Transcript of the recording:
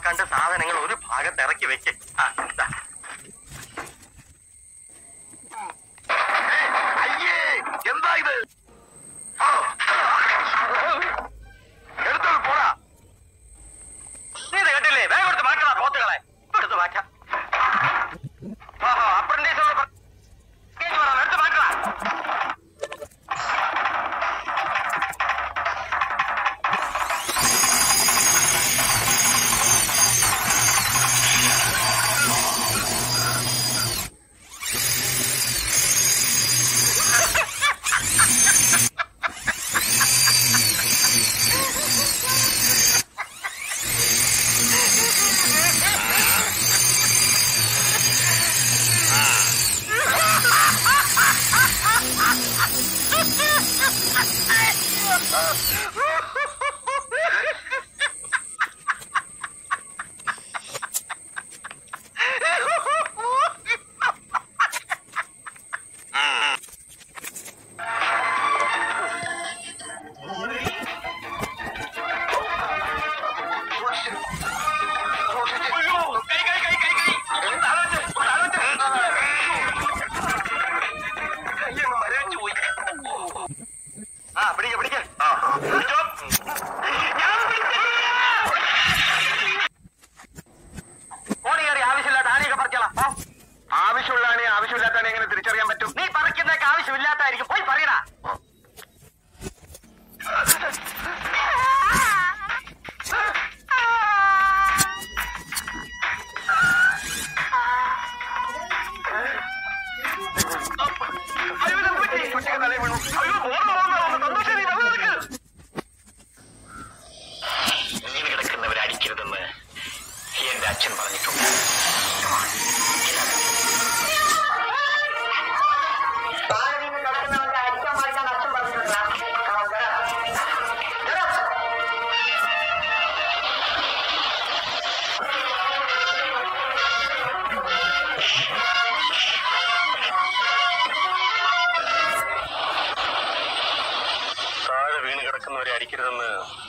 ഉണ്ടാക്കാണ്ട സാധനങ്ങൾ ഒരു ഭാഗത്ത് ഇറക്കി വെച്ച് ആ